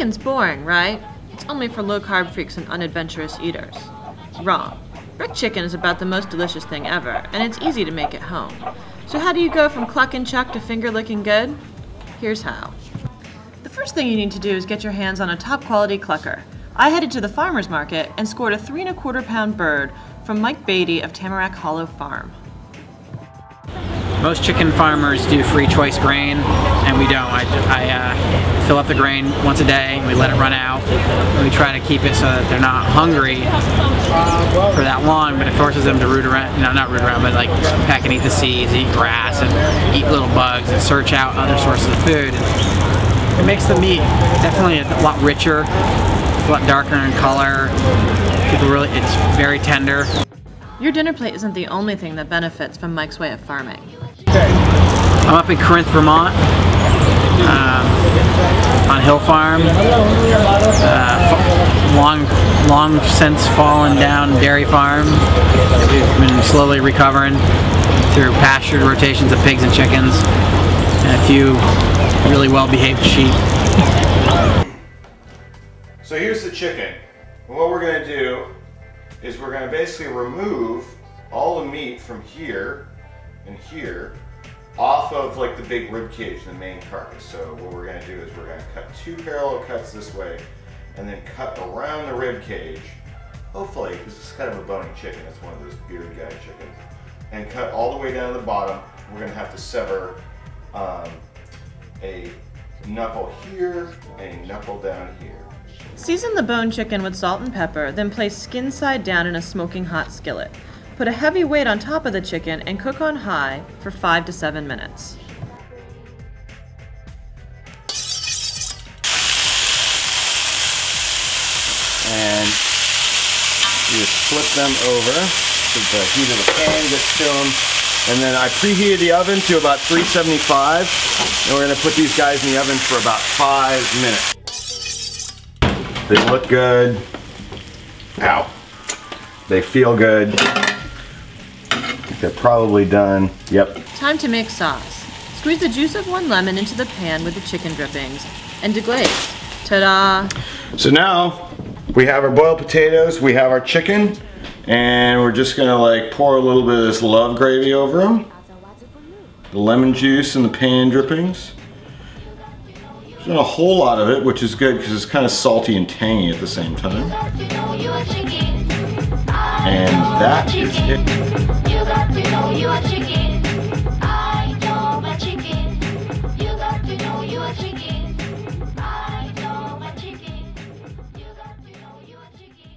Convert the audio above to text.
chicken's boring, right? It's only for low carb freaks and unadventurous eaters. Wrong. Brick chicken is about the most delicious thing ever, and it's easy to make at home. So, how do you go from cluck and chuck to finger licking good? Here's how. The first thing you need to do is get your hands on a top quality clucker. I headed to the farmer's market and scored a three and a quarter pound bird from Mike Beatty of Tamarack Hollow Farm. Most chicken farmers do free choice grain, and we don't. I, I uh, fill up the grain once a day, we let it run out, and we try to keep it so that they're not hungry for that long, but it forces them to root around, know, not root around, but like peck and eat the seeds, eat grass, and eat little bugs, and search out other sources of food. It makes the meat definitely a lot richer, a lot darker in color. People really, it's very tender. Your dinner plate isn't the only thing that benefits from Mike's way of farming. I'm up in Corinth, Vermont, um, on Hill Farm. Uh, long, long since fallen down dairy farm. We've been slowly recovering through pastured rotations of pigs and chickens, and a few really well-behaved sheep. So here's the chicken. What we're gonna do is we're gonna basically remove all the meat from here and here off of like the big rib cage, the main carcass. So what we're gonna do is we're gonna cut two parallel cuts this way and then cut around the rib cage, hopefully, because it's kind of a bony chicken, it's one of those beard guy chickens, and cut all the way down to the bottom. We're gonna have to sever um, a knuckle here and a knuckle down here. Season the bone chicken with salt and pepper, then place skin side down in a smoking hot skillet. Put a heavy weight on top of the chicken and cook on high for 5 to 7 minutes. And you just flip them over so the heat of the pan gets to them. And then I preheated the oven to about 375. And we're gonna put these guys in the oven for about five minutes. They look good. Ow. They feel good. They're probably done. Yep. Time to make sauce. Squeeze the juice of one lemon into the pan with the chicken drippings and deglaze. Ta-da! So now we have our boiled potatoes, we have our chicken, and we're just gonna like pour a little bit of this love gravy over them. The lemon juice and the pan drippings. There's not a whole lot of it, which is good because it's kind of salty and tangy at the same time. And that is it you're chicken.